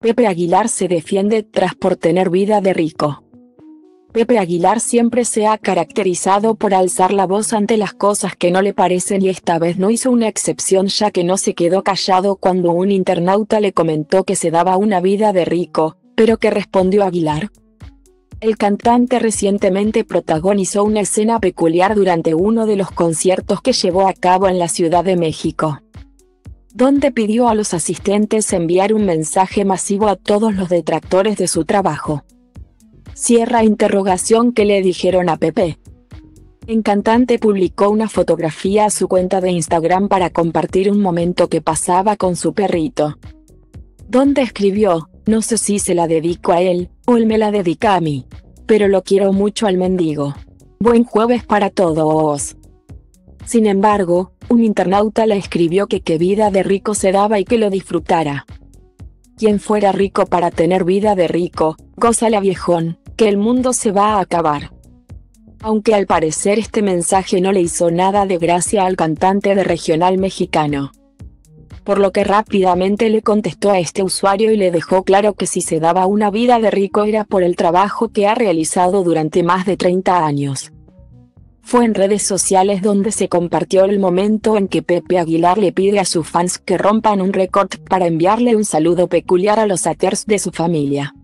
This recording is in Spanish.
Pepe Aguilar se defiende tras por tener vida de rico. Pepe Aguilar siempre se ha caracterizado por alzar la voz ante las cosas que no le parecen y esta vez no hizo una excepción ya que no se quedó callado cuando un internauta le comentó que se daba una vida de rico, pero que respondió Aguilar. El cantante recientemente protagonizó una escena peculiar durante uno de los conciertos que llevó a cabo en la Ciudad de México donde pidió a los asistentes enviar un mensaje masivo a todos los detractores de su trabajo. Cierra interrogación que le dijeron a Pepe. En cantante publicó una fotografía a su cuenta de Instagram para compartir un momento que pasaba con su perrito. Donde escribió, no sé si se la dedico a él, o él me la dedica a mí. Pero lo quiero mucho al mendigo. Buen jueves para todos. Sin embargo, un internauta le escribió que qué vida de rico se daba y que lo disfrutara. Quien fuera rico para tener vida de rico, la viejón, que el mundo se va a acabar. Aunque al parecer este mensaje no le hizo nada de gracia al cantante de regional mexicano. Por lo que rápidamente le contestó a este usuario y le dejó claro que si se daba una vida de rico era por el trabajo que ha realizado durante más de 30 años. Fue en redes sociales donde se compartió el momento en que Pepe Aguilar le pide a sus fans que rompan un récord para enviarle un saludo peculiar a los haters de su familia.